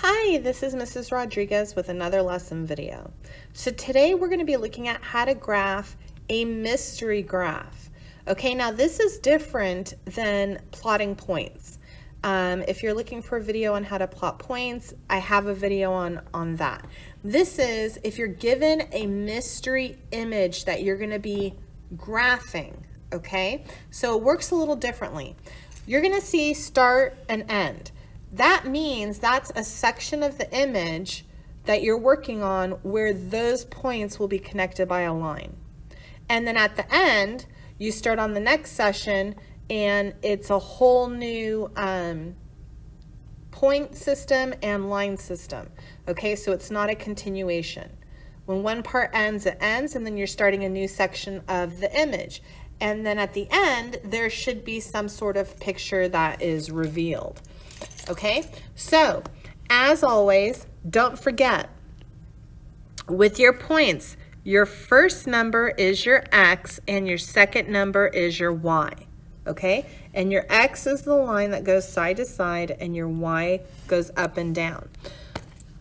Hi, this is Mrs. Rodrigues with another lesson video. So today we're going to be looking at how to graph a mystery graph. Okay, now this is different than plotting points. Um, if you're looking for a video on how to plot points, I have a video on, on that. This is if you're given a mystery image that you're going to be graphing, okay? So it works a little differently. You're going to see start and end. That means that's a section of the image that you're working on where those points will be connected by a line. And then at the end, you start on the next session and it's a whole new um, point system and line system. Okay, so it's not a continuation. When one part ends, it ends, and then you're starting a new section of the image. And then at the end, there should be some sort of picture that is revealed. Okay, so as always, don't forget with your points, your first number is your X and your second number is your Y. Okay, and your X is the line that goes side to side and your Y goes up and down.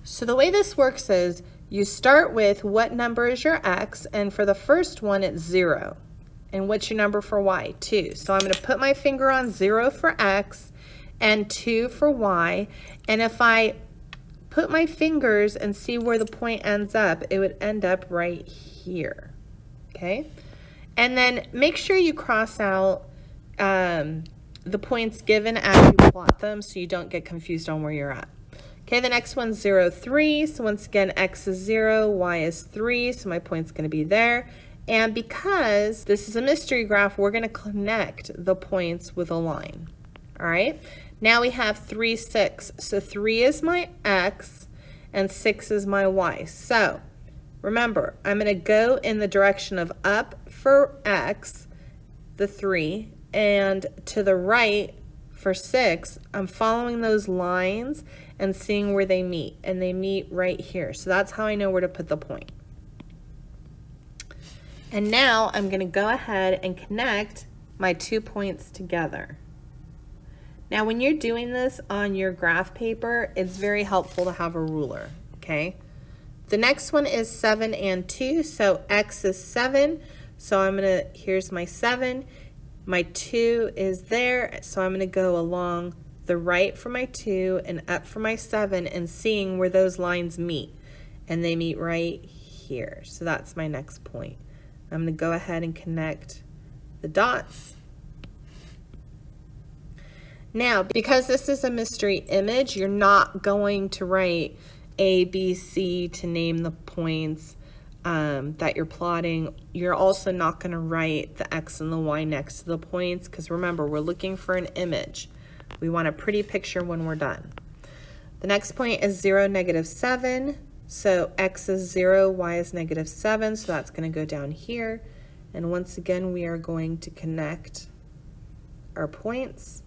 So the way this works is you start with what number is your X and for the first one it's zero. And what's your number for Y? Two. So I'm gonna put my finger on zero for X and 2 for y. And if I put my fingers and see where the point ends up, it would end up right here, okay? And then make sure you cross out um, the points given as you plot them so you don't get confused on where you're at. Okay, the next one's 0, 3. So once again, x is 0, y is 3, so my point's going to be there. And because this is a mystery graph, we're going to connect the points with a line. All right, now we have 3, 6. So 3 is my x and 6 is my y. So remember, I'm going to go in the direction of up for x, the 3, and to the right for 6, I'm following those lines and seeing where they meet. And they meet right here. So that's how I know where to put the point. And now I'm going to go ahead and connect my two points together. Now, when you're doing this on your graph paper, it's very helpful to have a ruler, okay? The next one is 7 and 2, so x is 7. So I'm going to, here's my 7. My 2 is there, so I'm going to go along the right for my 2 and up for my 7 and seeing where those lines meet. And they meet right here. So that's my next point. I'm going to go ahead and connect the dots now, because this is a mystery image, you're not going to write A, B, C to name the points um, that you're plotting. You're also not going to write the X and the Y next to the points because remember, we're looking for an image. We want a pretty picture when we're done. The next point is 0, negative 7. So X is 0, Y is negative 7, so that's going to go down here. And once again, we are going to connect our points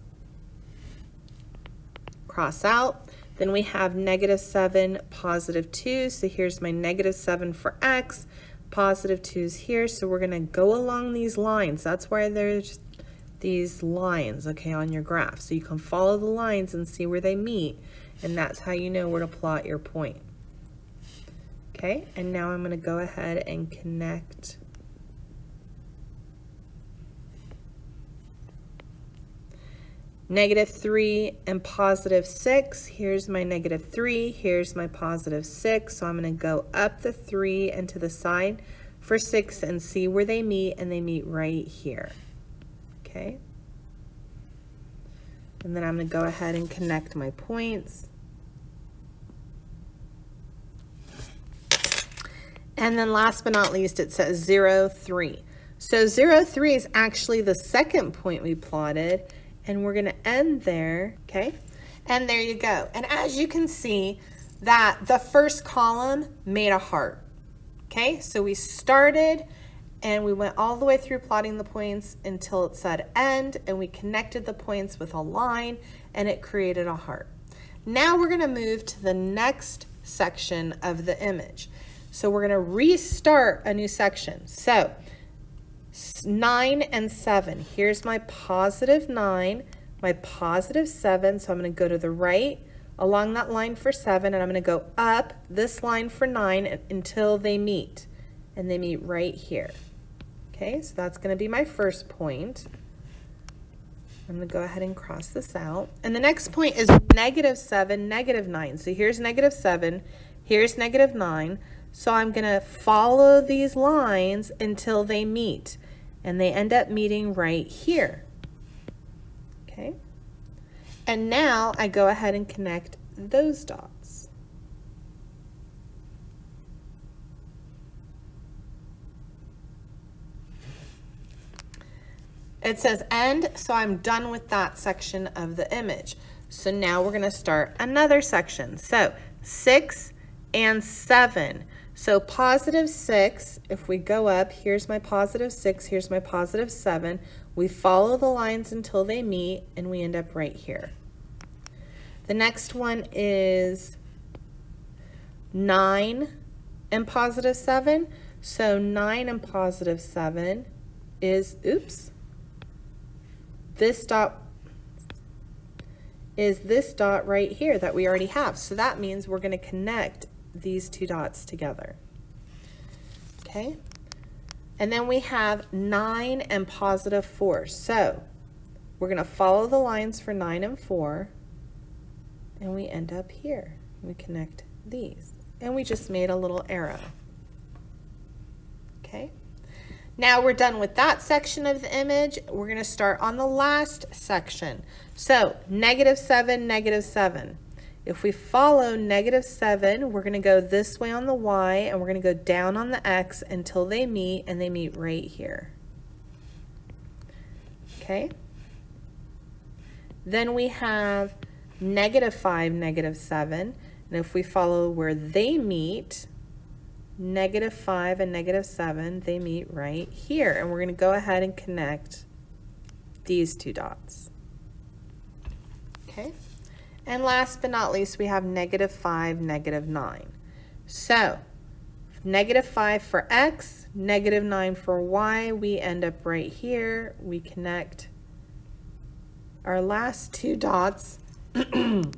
cross out. Then we have negative 7, positive 2. So here's my negative 7 for x. Positive 2 is here. So we're going to go along these lines. That's why there's these lines, okay, on your graph. So you can follow the lines and see where they meet. And that's how you know where to plot your point. Okay, and now I'm going to go ahead and connect negative 3 and positive 6. Here's my negative 3. Here's my positive 6. So I'm going to go up the 3 and to the side for 6 and see where they meet, and they meet right here. Okay? And then I'm going to go ahead and connect my points. And then last but not least, it says 0, 3. So 0, 3 is actually the second point we plotted, and we're gonna end there, okay? And there you go. And as you can see, that the first column made a heart, okay? So we started and we went all the way through plotting the points until it said end and we connected the points with a line and it created a heart. Now we're gonna move to the next section of the image. So we're gonna restart a new section. So 9 and 7. Here's my positive 9, my positive 7. So I'm going to go to the right along that line for 7, and I'm going to go up this line for 9 until they meet. And they meet right here. Okay, so that's going to be my first point. I'm going to go ahead and cross this out. And the next point is negative 7, negative 9. So here's negative 7, here's negative 9. So I'm going to follow these lines until they meet. And they end up meeting right here. Okay. And now I go ahead and connect those dots. It says end, so I'm done with that section of the image. So now we're going to start another section. So 6 and 7. So positive 6, if we go up, here's my positive 6, here's my positive 7. We follow the lines until they meet, and we end up right here. The next one is 9 and positive 7. So 9 and positive 7 is, oops, this dot is this dot right here that we already have. So that means we're going to connect these two dots together. Okay. And then we have 9 and positive 4. So we're going to follow the lines for 9 and 4. And we end up here. We connect these. And we just made a little arrow. Okay. Now we're done with that section of the image. We're going to start on the last section. So negative 7, negative 7. If we follow negative 7, we're going to go this way on the y, and we're going to go down on the x until they meet, and they meet right here. Okay? Then we have negative 5, negative 7. And if we follow where they meet, negative 5 and negative 7, they meet right here. And we're going to go ahead and connect these two dots. Okay. And last but not least, we have negative 5, negative 9. So, negative 5 for x, negative 9 for y, we end up right here. We connect our last two dots and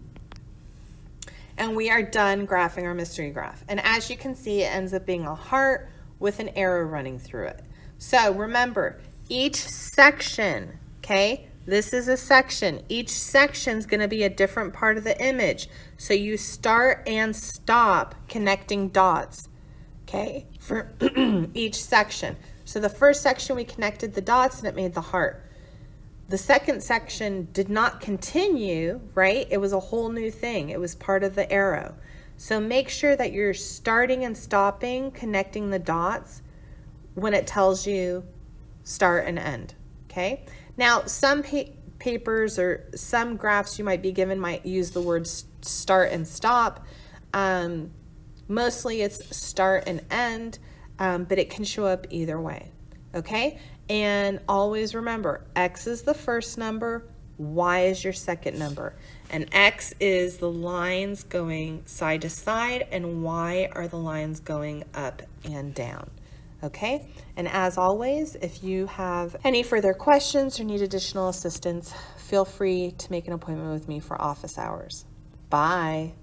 we are done graphing our mystery graph. And as you can see, it ends up being a heart with an arrow running through it. So remember, each section, okay, this is a section. Each section is going to be a different part of the image. So you start and stop connecting dots, okay, for each section. So the first section we connected the dots and it made the heart. The second section did not continue, right? It was a whole new thing. It was part of the arrow. So make sure that you're starting and stopping, connecting the dots when it tells you start and end, okay? Now, some pa papers or some graphs you might be given might use the words start and stop. Um, mostly it's start and end, um, but it can show up either way, okay? And always remember, X is the first number, Y is your second number. And X is the lines going side to side, and Y are the lines going up and down. Okay? And as always, if you have any further questions or need additional assistance, feel free to make an appointment with me for office hours. Bye.